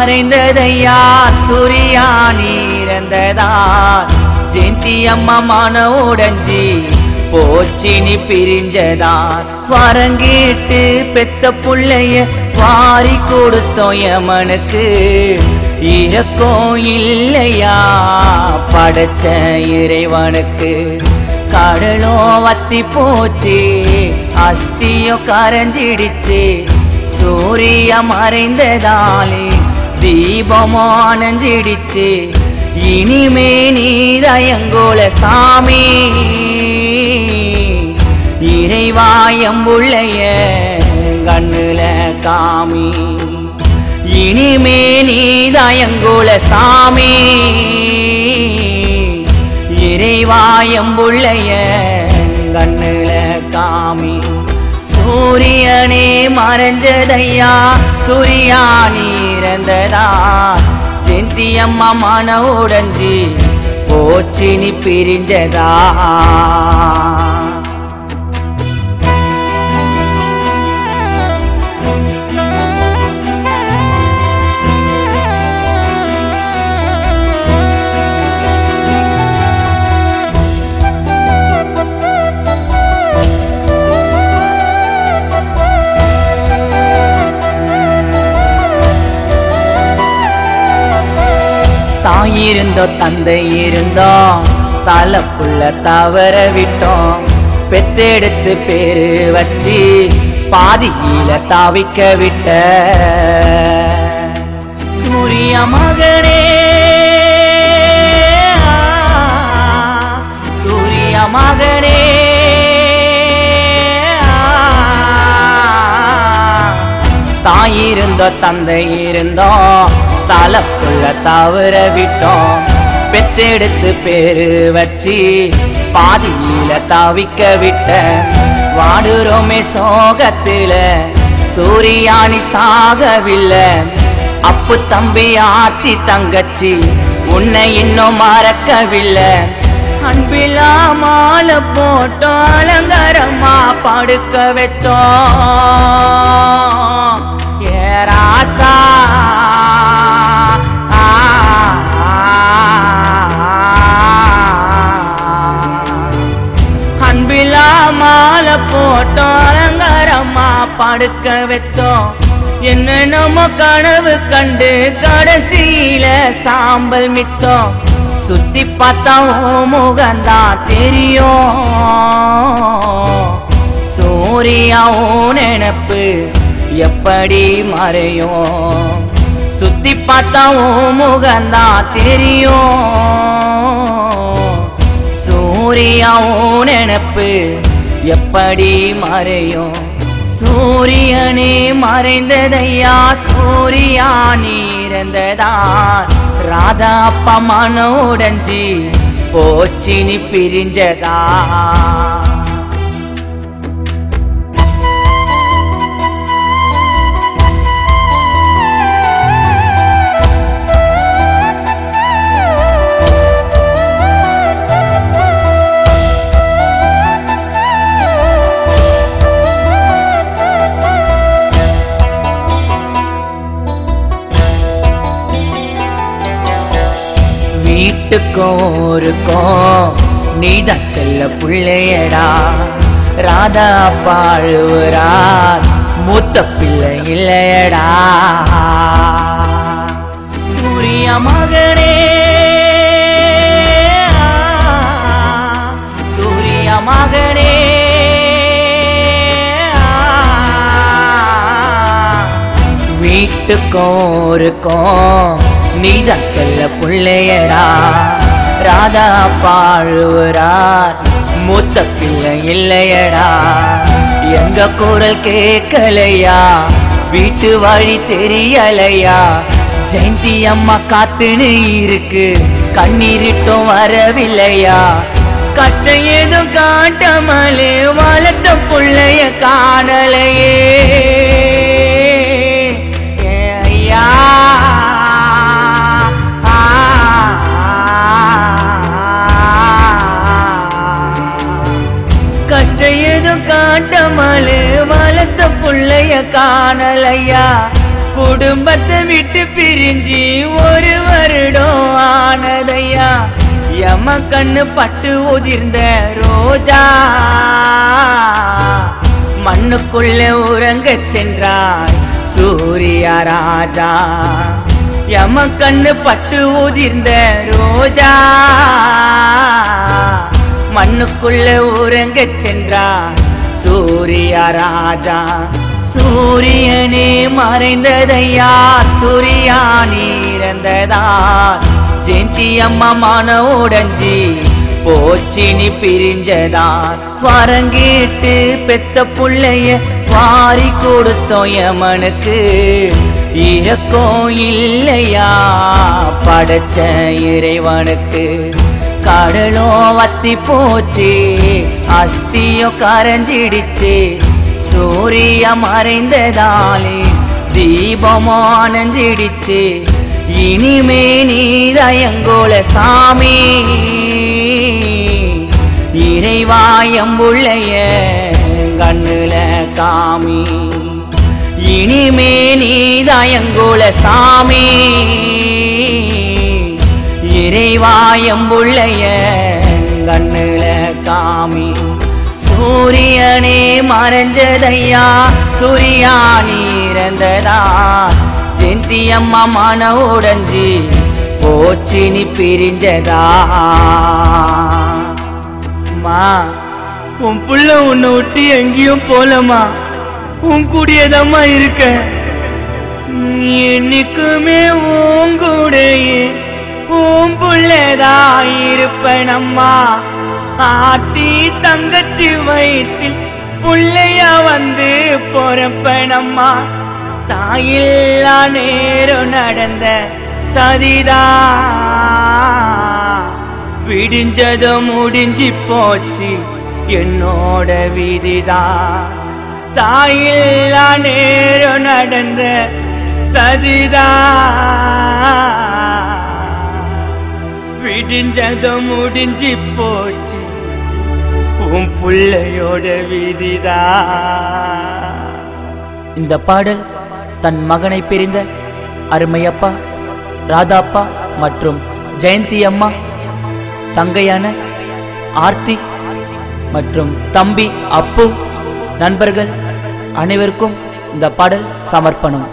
மறைந்ததையா சூரியா நீரந்ததால். ஜெயந்தி அம்மா மன உடஞ்சி போச்சினி நீ பிரிஞ்சதான் வரங்கிட்டு பெத்த புள்ளைய வாரி கொடுத்தோம் யமனுக்கு. இறக்கம் இல்லையா? படைச்ச இறைவனுக்கு. கடலோ வத்தி போச்சு அஸ்தியோ கரைஞ்சிடுச்சு. சூரிய மறைந்ததாலே தீபமோ அணைஞ்சிடுச்சு இனிமே நீதயங்கோல சாமி. இறைவாயம்புள்ளைய கண்ணுல காமி. இனிமே நீதயங்கோல சாமி. இறைவாயம்புள்ளைய கண்ணுல காமி. சூரியனே மறைஞ்சதையா? சூரியா நீரந்ததா? ஜெந்தி அம்மா மன உடஞ்சி போச்சினி பிரிஞ்சதா? இருந்தோ தந்தை இருந்தோம் தலப்புள்ள தவற விட்டோம். பெத்தெடுத்து பேரு வச்சு பாதியில தாவிக்க விட்ட. சூரிய மகனே சூரிய மகனே தாயிருந்தோ தந்தை இருந்தோம். தலைப்புள்ள தவற விட்டோம். பெத்தெடுத்து பேரு வச்சு பாதியில தாவிக்க விட்ட வாடுறோமே சோகத்தில சூரியானி சாகவில்லை. அப்பு தம்பி ஆத்தி தங்கச்சி உன்னை இன்னும் மறக்கவில்லை. அன்பிலா மாலை போட்டோம் அலங்காரமா படுக்க வச்சோம். ஏ ராசா போட்டோம் அலங்காரமா படுக்க வச்சோம். என்ன நம்ம கனவு கண்டு கடைசியில சாம்பல் மிச்சம். சுத்தி பார்த்தா முகந்தா முகந்தான் தெரியும் சூரியாவும் நினப்பு எப்படி மறையும்? சுத்தி பார்த்தா முகந்தா முகந்தான் தெரியும் சூரியாவும் நினப்பு எப்படி மறையும்? சூரியனே மறைந்ததையா? சூரியா நீரந்ததான் ராதா அப்பா மனம் உடைஞ்சி போச்சு பிரிஞ்சதா? வீட்டுக்கும் ஊருக்கும் நீதான் செல்ல பிள்ளையடா. ராதா பாழுவரார் மூத்த பிள்ளை இல்லையடா. சூரிய மகனே. சூரிய மகனே. வீட்டுக்கும் ஊருக்கும் நீதான் செல்ல பிள்ளையடா. ராதா பாழுவரார் மூத்த பிள்ளை இல்லையடா. எங்க குரல் கேட்கலையா? வீட்டு வழி தெரியலையா? ஜெயந்தி அம்மா காத்துன்னு இருக்கு. கண்ணீரிட்டும் வரவில்லையா? கஷ்டம் ஏதும் காட்டாமலே வளர்த்த பிள்ளைய காணலையே. காணல் ஐயா குடும்பத்தை விட்டு பிரிஞ்சு ஒரு வருடம் ஆனதையா? எம கண்ணு பட்டு உதிர்ந்த ரோஜா. மண்ணுக்குள்ள உறங்க சென்றார் சூரியா ராஜா. எம கண்ணு பட்டு உதிர்ந்த ரோஜா. மண்ணுக்குள்ள உறங்க சென்றார் சூரியா ராஜா. சூரியனே மறைந்ததையா? சூர்யா நீரந்ததா ஜெயந்தி அம்மா மன உடஞ்சி போச்சினி பிரிஞ்சதான் வரங்கிட்டு பெத்த புள்ளைய வாரி கொடுத்தோம் எமனுக்கு இரக்கம் இல்லையா? படைச்ச இறைவனுக்கு. கடலும் வத்தி போச்சு அஸ்தியும் கரைஞ்சிடுச்சு. சூரிய மறைந்ததாலே தீபமானஞ்சிடிச்சு இனிமே நீதயங்கோல சாமி. இறைவாயம்புள்ளைய கண்ணுல காமி இனிமே நீதயங்கோல சாமி. இறைவாயம்புள்ளைய கண்ணுல காமி. சூரியனே மறைஞ்சதையா? சூரியா நீரந்ததா? ஜெந்தி அம்மா மன உடஞ்சி போச்சினி பிரிஞ்சதா? மா உன் புள்ள உன்னை விட்டு எங்கேயும் போலமா உன் கூடியதம்மா இருக்க. என்னைக்குமே உன் கூடையே உன் புள்ளதா இருப்பனம்மா. ஆத்தி தங்கச்சி வயிற்றில் புள்ளையா வந்து பொறப்பணம்மா தாயில்லா நேரம் நடந்த சதிதா. விடிஞ்சதும் முடிஞ்சு போச்சு என்னோட விதிதா. தாயில்லா நேரம் நடந்த சதிதா. விடிஞ்சதும் முடிஞ்சு போச்சு உன் புள்ளையோட விதிதா. இந்த பாடல் தன் மகனை பிரிந்த அருமையப்பா ராதாப்பா மற்றும் ஜெயந்தி அம்மா தங்கையான ஆர்த்தி மற்றும் தம்பி அப்பு நண்பர்கள் அனைவருக்கும் இந்த பாடல் சமர்ப்பணம்.